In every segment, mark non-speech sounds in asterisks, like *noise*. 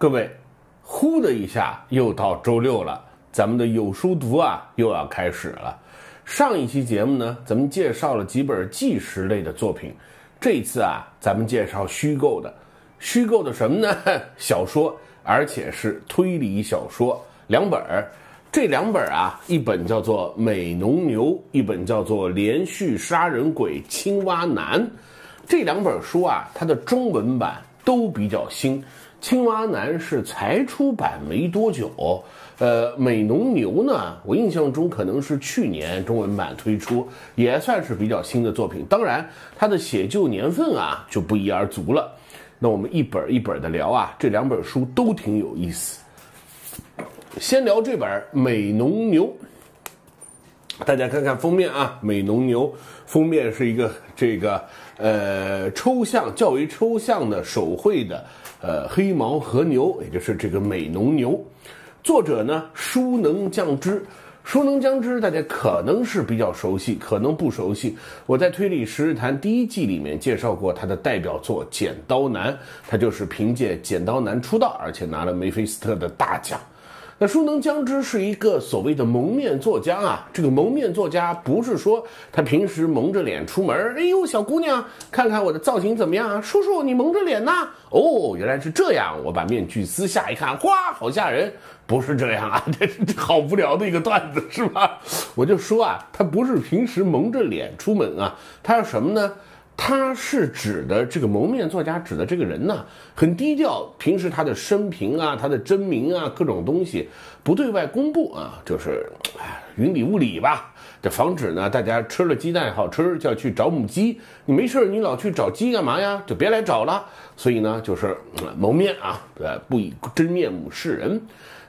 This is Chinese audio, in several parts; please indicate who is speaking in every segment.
Speaker 1: 各位，呼的一下又到周六了，咱们的有书读啊又要开始了。上一期节目呢，咱们介绍了几本纪实类的作品，这一次啊，咱们介绍虚构的。虚构的什么呢？*laughs* 小说，而且是推理小说，两本儿。这两本啊，一本叫做《美浓牛》，一本叫做《连续杀人鬼青蛙男》。这两本书啊，它的中文版都比较新。青蛙男是才出版没多久，呃，美农牛呢，我印象中可能是去年中文版推出，也算是比较新的作品。当然，它的写就年份啊就不一而足了。那我们一本一本的聊啊，这两本书都挺有意思。先聊这本《美农牛》，大家看看封面啊，《美农牛》封面是一个这个呃抽象较为抽象的手绘的。呃，黑毛和牛，也就是这个美浓牛，作者呢，舒能将之。舒能将之，大家可能是比较熟悉，可能不熟悉。我在推理十日谈第一季里面介绍过他的代表作《剪刀男》，他就是凭借《剪刀男》出道，而且拿了梅菲斯特的大奖。那舒能将之是一个所谓的蒙面作家啊，这个蒙面作家不是说他平时蒙着脸出门，哎呦，小姑娘，看看我的造型怎么样啊？叔叔，你蒙着脸呐？哦，原来是这样，我把面具撕下一看，哇，好吓人！不是这样啊，*laughs* 这这好无聊的一个段子是吧？我就说啊，他不是平时蒙着脸出门啊，他是什么呢？他是指的这个蒙面作家，指的这个人呢，很低调，平时他的生平啊，他的真名啊，各种东西不对外公布啊，就是云里雾里吧，这防止呢大家吃了鸡蛋好吃就要去找母鸡，你没事你老去找鸡干嘛呀？就别来找了。所以呢，就是蒙面啊，呃，不以真面目示人。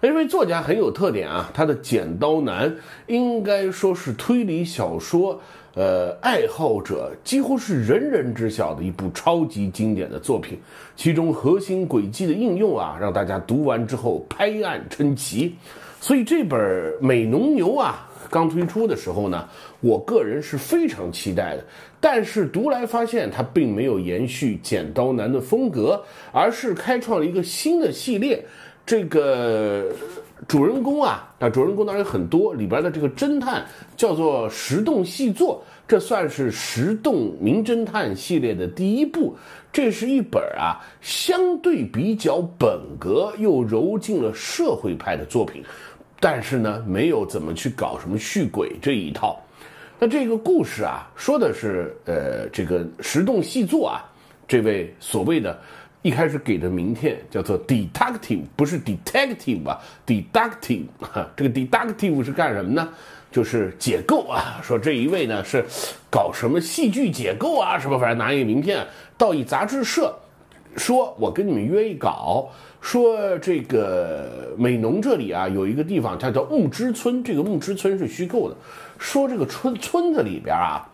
Speaker 1: 因为作家很有特点啊，他的《剪刀男》应该说是推理小说。呃，爱好者几乎是人人知晓的一部超级经典的作品，其中核心轨迹的应用啊，让大家读完之后拍案称奇。所以这本《美浓牛》啊，刚推出的时候呢，我个人是非常期待的。但是读来发现，它并没有延续《剪刀男》的风格，而是开创了一个新的系列。这个。主人公啊，那，主人公当然很多，里边的这个侦探叫做石洞细作，这算是石洞名侦探系列的第一部。这是一本啊，相对比较本格又揉进了社会派的作品，但是呢，没有怎么去搞什么续轨这一套。那这个故事啊，说的是呃，这个石洞细作啊，这位所谓的。一开始给的名片叫做 detective，不是 detective 吧？deductive，*laughs* 这个 deductive 是干什么呢？就是解构啊。说这一位呢是搞什么戏剧解构啊，什么反正拿一个名片到一杂志社，说我跟你们约一稿，说这个美浓这里啊有一个地方，它叫木之村，这个木之村是虚构的，说这个村村子里边啊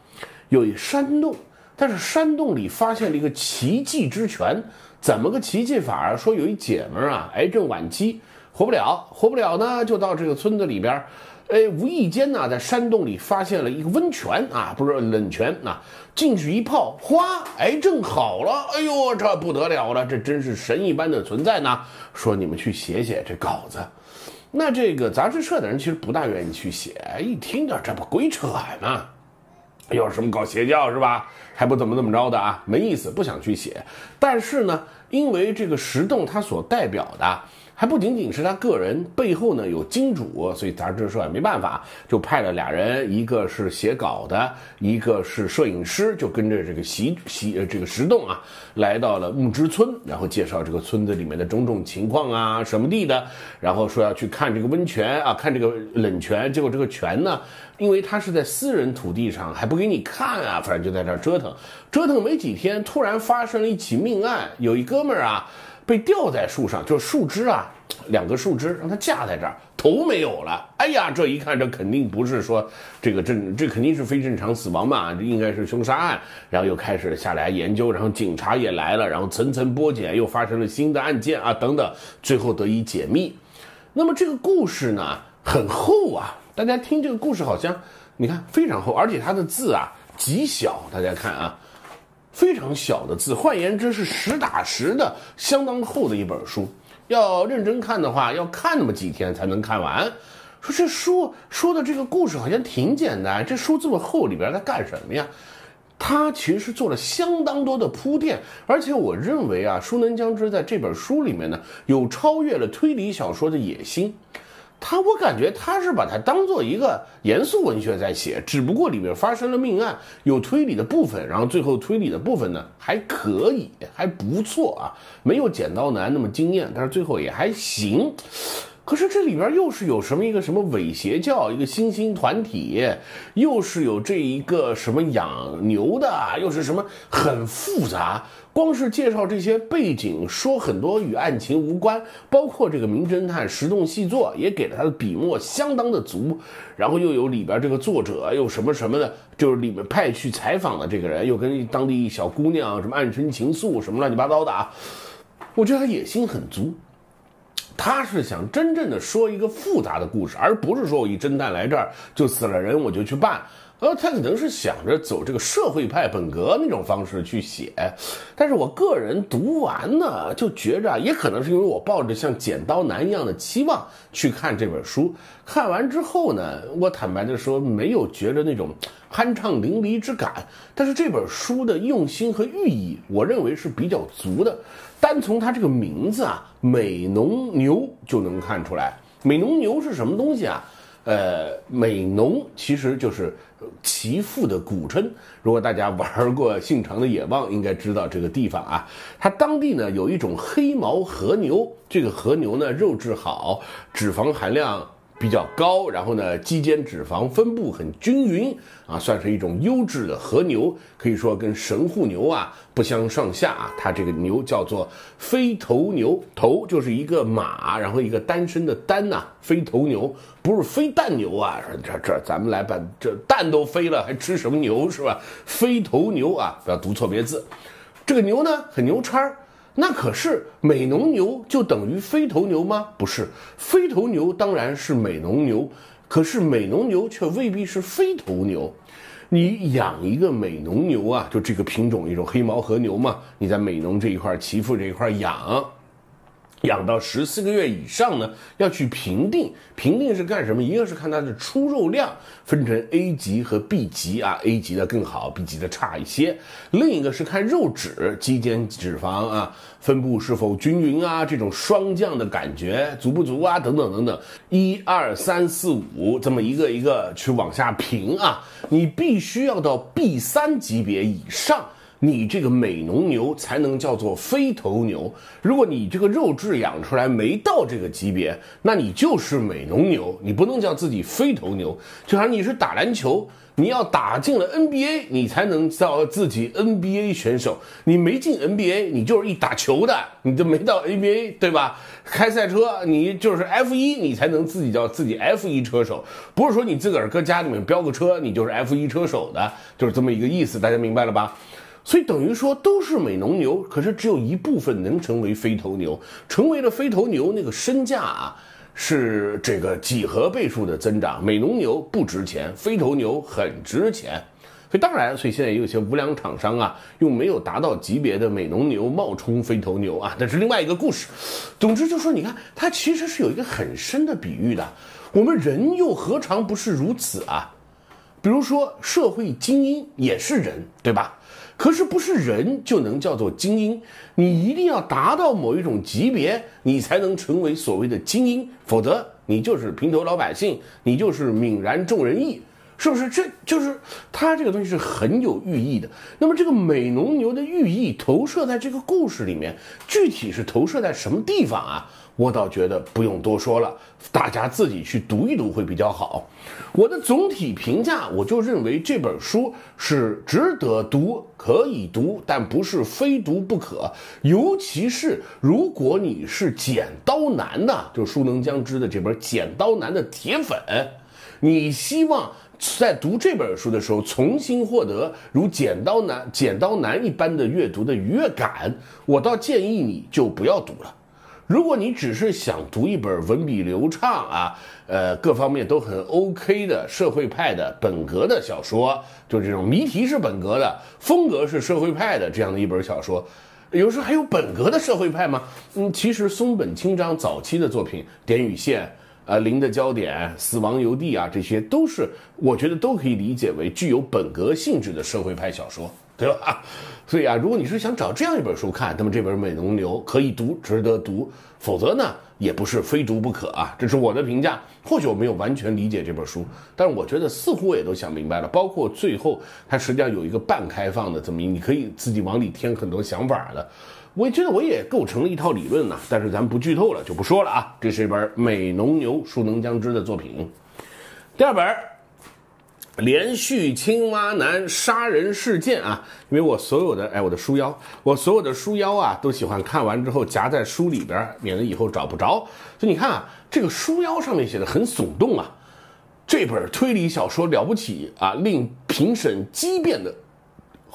Speaker 1: 有一山洞，但是山洞里发现了一个奇迹之泉。怎么个奇迹法啊？说有一姐们儿啊，癌症晚期，活不了，活不了呢，就到这个村子里边，哎，无意间呢，在山洞里发现了一个温泉啊，不是冷泉啊，进去一泡，哗，癌症好了，哎呦，这不得了了，这真是神一般的存在呢。说你们去写写这稿子，那这个杂志社的人其实不大愿意去写，一听着这不鬼扯呢。有什么搞邪教是吧？还不怎么怎么着的啊？没意思，不想去写。但是呢，因为这个石洞它所代表的。还不仅仅是他个人背后呢有金主，所以杂志社也没办法，就派了俩人，一个是写稿的，一个是摄影师，就跟着这个习习这个石洞啊，来到了木之村，然后介绍这个村子里面的种种情况啊，什么地的，然后说要去看这个温泉啊，看这个冷泉，结果这个泉呢，因为他是在私人土地上，还不给你看啊，反正就在这折腾，折腾没几天，突然发生了一起命案，有一哥们儿啊。被吊在树上，就是树枝啊，两个树枝让他架在这儿，头没有了。哎呀，这一看，这肯定不是说这个正，这肯定是非正常死亡嘛，这应该是凶杀案。然后又开始下来研究，然后警察也来了，然后层层剥茧，又发生了新的案件啊，等等，最后得以解密。那么这个故事呢，很厚啊，大家听这个故事好像你看非常厚，而且它的字啊极小，大家看啊。非常小的字，换言之是实打实的、相当厚的一本书。要认真看的话，要看那么几天才能看完。说这书说的这个故事好像挺简单，这书这么厚，里边在干什么呀？他其实做了相当多的铺垫，而且我认为啊，舒能将之在这本书里面呢，有超越了推理小说的野心。他我感觉他是把它当做一个严肃文学在写，只不过里面发生了命案，有推理的部分，然后最后推理的部分呢还可以，还不错啊，没有剪刀男那么惊艳，但是最后也还行。可是这里边又是有什么一个什么伪邪教，一个新兴团体，又是有这一个什么养牛的，又是什么很复杂。光是介绍这些背景，说很多与案情无关，包括这个名侦探石洞细作也给了他的笔墨相当的足。然后又有里边这个作者又什么什么的，就是里面派去采访的这个人，又跟当地小姑娘什么暗生情愫，什么乱七八糟的啊。我觉得他野心很足。他是想真正的说一个复杂的故事，而不是说我一侦探来这儿就死了人我就去办。呃，他可能是想着走这个社会派本格那种方式去写，但是我个人读完呢，就觉着也可能是因为我抱着像剪刀男一样的期望去看这本书，看完之后呢，我坦白的说没有觉着那种酣畅淋漓之感，但是这本书的用心和寓意，我认为是比较足的。单从它这个名字啊，美浓牛就能看出来，美浓牛是什么东西啊？呃，美浓其实就是其父的古称。如果大家玩过信长的野望，应该知道这个地方啊。它当地呢有一种黑毛和牛，这个和牛呢肉质好，脂肪含量。比较高，然后呢，肌间脂肪分布很均匀啊，算是一种优质的和牛，可以说跟神户牛啊不相上下啊。它这个牛叫做飞头牛，头就是一个马，然后一个单身的单呐，飞头牛不是飞蛋牛啊，这这咱们来把这蛋都飞了，还吃什么牛是吧？飞头牛啊，不要读错别字。这个牛呢，很牛叉儿。那可是美农牛就等于非头牛吗？不是，非头牛当然是美农牛，可是美农牛却未必是非头牛。你养一个美农牛啊，就这个品种一种黑毛和牛嘛，你在美农这一块、岐阜这一块养。养到十四个月以上呢，要去评定。评定是干什么？一个是看它的出肉量，分成 A 级和 B 级啊，A 级的更好，B 级的差一些。另一个是看肉质，肌间脂肪啊分布是否均匀啊，这种霜降的感觉足不足啊，等等等等，一二三四五这么一个一个去往下评啊，你必须要到 B 三级别以上。你这个美浓牛才能叫做非头牛。如果你这个肉质养出来没到这个级别，那你就是美浓牛，你不能叫自己非头牛。就好像你是打篮球，你要打进了 NBA，你才能叫自己 NBA 选手。你没进 NBA，你就是一打球的，你就没到 NBA，对吧？开赛车，你就是 F 一，你才能自己叫自己 F 一车手。不是说你自个儿搁家里面飙个车，你就是 F 一车手的，就是这么一个意思。大家明白了吧？所以等于说都是美农牛，可是只有一部分能成为飞头牛，成为了飞头牛，那个身价啊是这个几何倍数的增长。美农牛不值钱，飞头牛很值钱。所以当然，所以现在也有些无良厂商啊，用没有达到级别的美农牛冒充飞头牛啊，那是另外一个故事。总之就说，你看它其实是有一个很深的比喻的。我们人又何尝不是如此啊？比如说社会精英也是人，对吧？可是不是人就能叫做精英，你一定要达到某一种级别，你才能成为所谓的精英，否则你就是平头老百姓，你就是泯然众人矣，是不是？这就是它这个东西是很有寓意的。那么这个美浓牛的寓意投射在这个故事里面，具体是投射在什么地方啊？我倒觉得不用多说了，大家自己去读一读会比较好。我的总体评价，我就认为这本书是值得读、可以读，但不是非读不可。尤其是如果你是剪刀男的，就书能将之的这本剪刀男的铁粉，你希望在读这本书的时候重新获得如剪刀男、剪刀男一般的阅读的愉悦感，我倒建议你就不要读了。如果你只是想读一本文笔流畅啊，呃，各方面都很 OK 的社会派的本格的小说，就这种谜题是本格的，风格是社会派的这样的一本小说，有时候还有本格的社会派吗？嗯，其实松本清张早期的作品《点与线》。呃，零的焦点、死亡邮递啊，这些都是我觉得都可以理解为具有本格性质的社会派小说，对吧？所以啊，如果你是想找这样一本书看，那么这本《美浓牛》可以读，值得读；否则呢，也不是非读不可啊。这是我的评价。或许我没有完全理解这本书，但是我觉得似乎也都想明白了。包括最后，它实际上有一个半开放的，这么你可以自己往里添很多想法的。我觉得我也构成了一套理论呢，但是咱们不剧透了，就不说了啊。这是一本《美浓牛树能将之》的作品。第二本《连续青蛙男杀人事件》啊，因为我所有的哎，我的书腰，我所有的书腰啊，都喜欢看完之后夹在书里边，免得以后找不着。所以你看啊，这个书腰上面写的很耸动啊。这本推理小说了不起啊，令评审激辩的。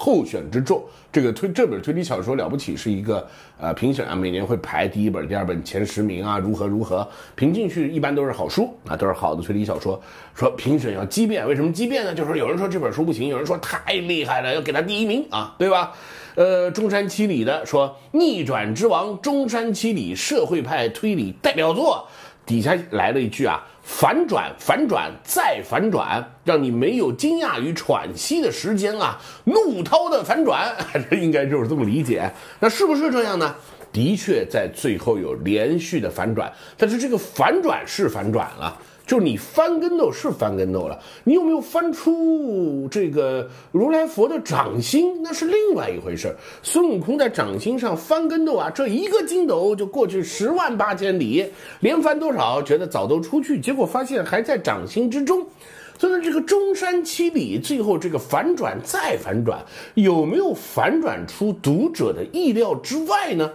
Speaker 1: 候选之作，这个推这本推理小说了不起，是一个呃评选啊，每年会排第一本、第二本前十名啊，如何如何评进去，一般都是好书啊，都是好的推理小说。说评选要激辩，为什么激辩呢？就是有人说这本书不行，有人说太厉害了，要给他第一名啊，对吧？呃，中山七里的说逆转之王，中山七里社会派推理代表作，底下来了一句啊。反转，反转，再反转，让你没有惊讶与喘息的时间啊！怒涛的反转，*laughs* 这应该就是这么理解。那是不是这样呢？的确，在最后有连续的反转，但是这个反转是反转了。就是你翻跟斗是翻跟斗了，你有没有翻出这个如来佛的掌心？那是另外一回事孙悟空在掌心上翻跟斗啊，这一个筋斗就过去十万八千里，连翻多少？觉得早都出去，结果发现还在掌心之中。所以这个中山七里最后这个反转再反转，有没有反转出读者的意料之外呢？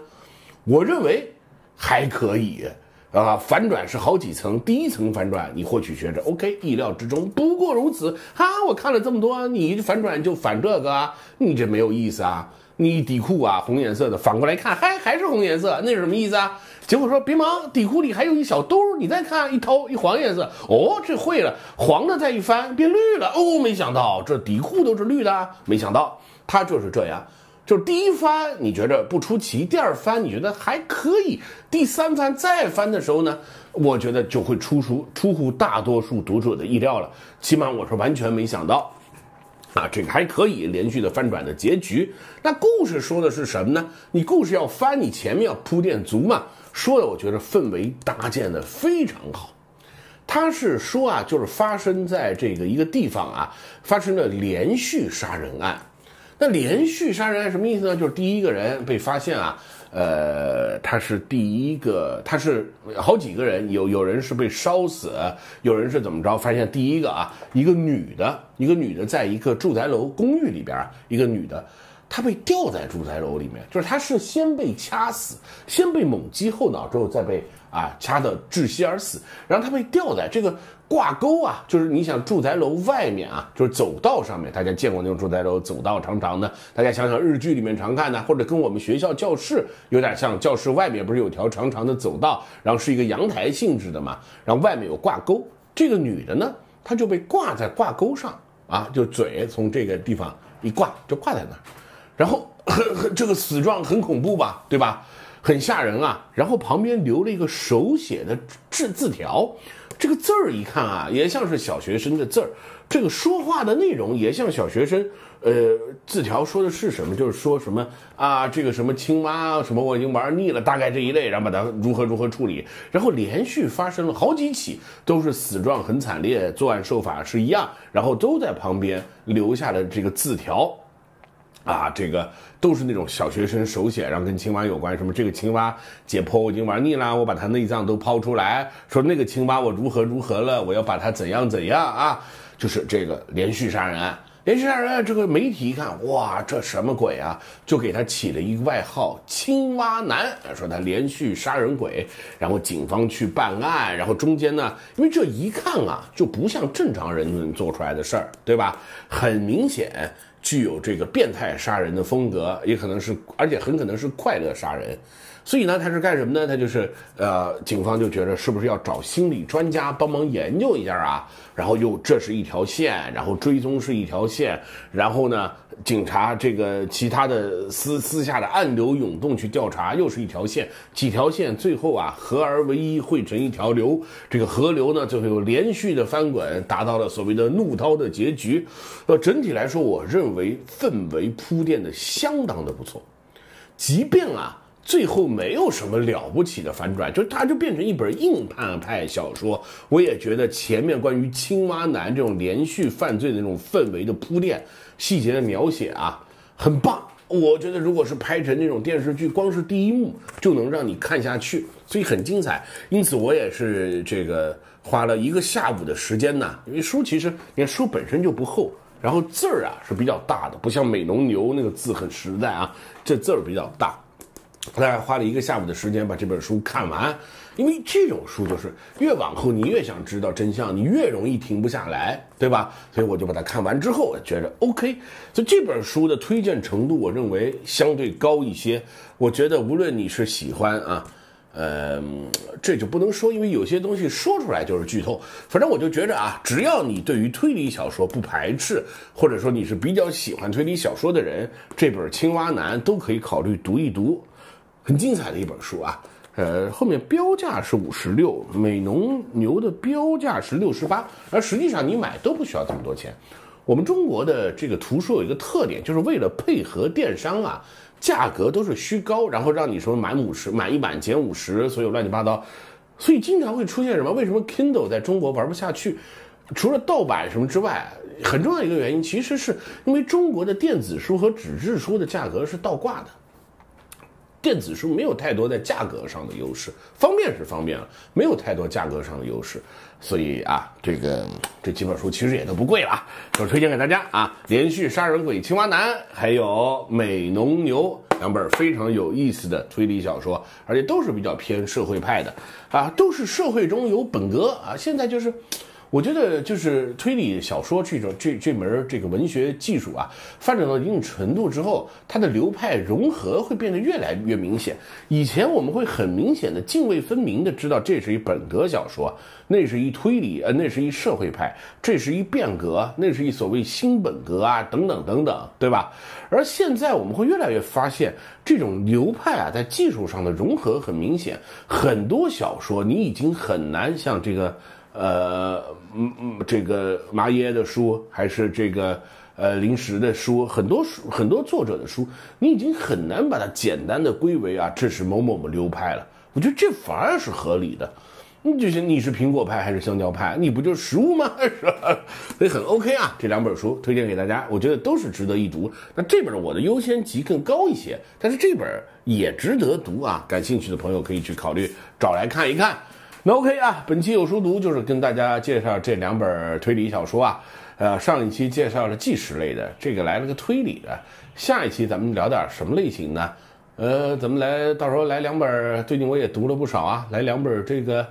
Speaker 1: 我认为还可以。啊，反转是好几层，第一层反转你或许觉着 OK，意料之中，不过如此。哈，我看了这么多，你反转就反这个啊，你这没有意思啊。你底裤啊红颜色的，反过来看，嗨，还是红颜色，那是什么意思啊？结果说别忙，底裤里还有一小兜，你再看一掏一黄颜色，哦，这会了，黄的再一翻变绿了，哦，没想到这底裤都是绿的，没想到它就是这样。就是第一番你觉得不出奇，第二番你觉得还可以，第三番再翻的时候呢，我觉得就会出出出乎大多数读者的意料了。起码我是完全没想到，啊，这个还可以连续的翻转的结局。那故事说的是什么呢？你故事要翻，你前面要铺垫足嘛。说的我觉得氛围搭建的非常好。他是说啊，就是发生在这个一个地方啊，发生了连续杀人案。那连续杀人案什么意思呢？就是第一个人被发现啊，呃，他是第一个，他是好几个人，有有人是被烧死，有人是怎么着？发现第一个啊，一个女的，一个女的，在一个住宅楼公寓里边一个女的，她被吊在住宅楼里面，就是她是先被掐死，先被猛击后脑之后再被啊掐得窒息而死，然后她被吊在这个。挂钩啊，就是你想住宅楼外面啊，就是走道上面，大家见过那种住宅楼走道长长的，大家想想日剧里面常看的，或者跟我们学校教室有点像，教室外面不是有条长长的走道，然后是一个阳台性质的嘛，然后外面有挂钩，这个女的呢，她就被挂在挂钩上啊，就嘴从这个地方一挂就挂在那儿，然后很 *coughs* 很这个死状很恐怖吧，对吧？很吓人啊，然后旁边留了一个手写的字字条。这个字儿一看啊，也像是小学生的字儿。这个说话的内容也像小学生。呃，字条说的是什么？就是说什么啊，这个什么青蛙什么，我已经玩腻了，大概这一类，然后把它如何如何处理。然后连续发生了好几起，都是死状很惨烈，作案手法是一样，然后都在旁边留下了这个字条。啊，这个都是那种小学生手写，然后跟青蛙有关，什么这个青蛙解剖我已经玩腻了，我把它内脏都抛出来，说那个青蛙我如何如何了，我要把它怎样怎样啊，就是这个连续杀人案，连续杀人案，这个媒体一看，哇，这什么鬼啊，就给他起了一个外号“青蛙男”，说他连续杀人鬼，然后警方去办案，然后中间呢，因为这一看啊，就不像正常人能做出来的事儿，对吧？很明显。具有这个变态杀人的风格，也可能是，而且很可能是快乐杀人，所以呢，他是干什么呢？他就是呃，警方就觉得是不是要找心理专家帮忙研究一下啊？然后又这是一条线，然后追踪是一条线，然后呢，警察这个其他的私私下的暗流涌动去调查又是一条线，几条线最后啊合而为一汇成一条流，这个河流呢最后又连续的翻滚，达到了所谓的怒涛的结局。呃，整体来说，我认为氛围铺垫的相当的不错，即便啊。最后没有什么了不起的反转，就它就变成一本硬派派小说。我也觉得前面关于青蛙男这种连续犯罪的那种氛围的铺垫、细节的描写啊，很棒。我觉得如果是拍成那种电视剧，光是第一幕就能让你看下去，所以很精彩。因此我也是这个花了一个下午的时间呢，因为书其实你看书本身就不厚，然后字儿啊是比较大的，不像美浓牛那个字很实在啊，这字儿比较大。大概花了一个下午的时间把这本书看完，因为这种书就是越往后你越想知道真相，你越容易停不下来，对吧？所以我就把它看完之后，觉得 OK。所以这本书的推荐程度，我认为相对高一些。我觉得无论你是喜欢啊，呃，这就不能说，因为有些东西说出来就是剧透。反正我就觉着啊，只要你对于推理小说不排斥，或者说你是比较喜欢推理小说的人，这本《青蛙男》都可以考虑读一读。很精彩的一本书啊，呃，后面标价是五十六，美农牛的标价是六十八，而实际上你买都不需要这么多钱。我们中国的这个图书有一个特点，就是为了配合电商啊，价格都是虚高，然后让你说满五十，满一版减五十，所有乱七八糟，所以经常会出现什么？为什么 Kindle 在中国玩不下去？除了盗版什么之外，很重要一个原因，其实是因为中国的电子书和纸质书的价格是倒挂的。电子书没有太多在价格上的优势，方便是方便了，没有太多价格上的优势，所以啊，这个这几本书其实也都不贵了，就是推荐给大家啊。连续杀人鬼青蛙男，还有美浓牛两本非常有意思的推理小说，而且都是比较偏社会派的啊，都是社会中有本格啊，现在就是。我觉得就是推理小说这种这这门这个文学技术啊，发展到一定程度之后，它的流派融合会变得越来越明显。以前我们会很明显的泾渭分明的知道这是一本格小说，那是一推理，呃，那是一社会派，这是一变革，那是一所谓新本格啊，等等等等，对吧？而现在我们会越来越发现，这种流派啊，在技术上的融合很明显，很多小说你已经很难像这个。呃，嗯嗯，这个麻耶的书，还是这个呃临时的书，很多书很多作者的书，你已经很难把它简单的归为啊，这是某某某流派了。我觉得这反而是合理的。你就是你是苹果派还是香蕉派？你不就是食物吗？是吧？所以很 OK 啊。这两本书推荐给大家，我觉得都是值得一读。那这本我的优先级更高一些，但是这本也值得读啊。感兴趣的朋友可以去考虑找来看一看。那 OK 啊，本期有书读就是跟大家介绍这两本推理小说啊。呃，上一期介绍了纪实类的，这个来了个推理的。下一期咱们聊点什么类型呢？呃，咱们来到时候来两本，最近我也读了不少啊，来两本这个，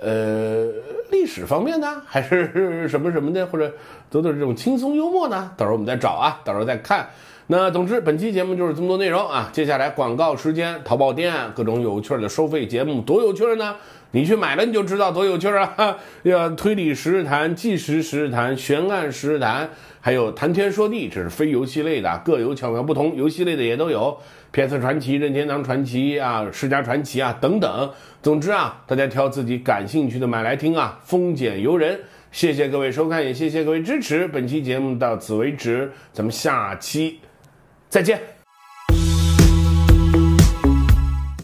Speaker 1: 呃，历史方面的，*laughs* 还是什么什么的，或者读读这种轻松幽默呢？到时候我们再找啊，到时候再看。那总之，本期节目就是这么多内容啊。接下来广告时间，淘宝店各种有趣的收费节目，多有趣呢！你去买了你就知道多有趣啊！*laughs* 要推理十日谈、纪实十日谈、悬案十日谈，还有谈天说地，这是非游戏类的，各有巧妙不同。游戏类的也都有，片色传奇、任天堂传奇啊、世家传奇啊等等。总之啊，大家挑自己感兴趣的买来听啊，丰俭由人。谢谢各位收看，也谢谢各位支持。本期节目到此为止，咱们下期。再见。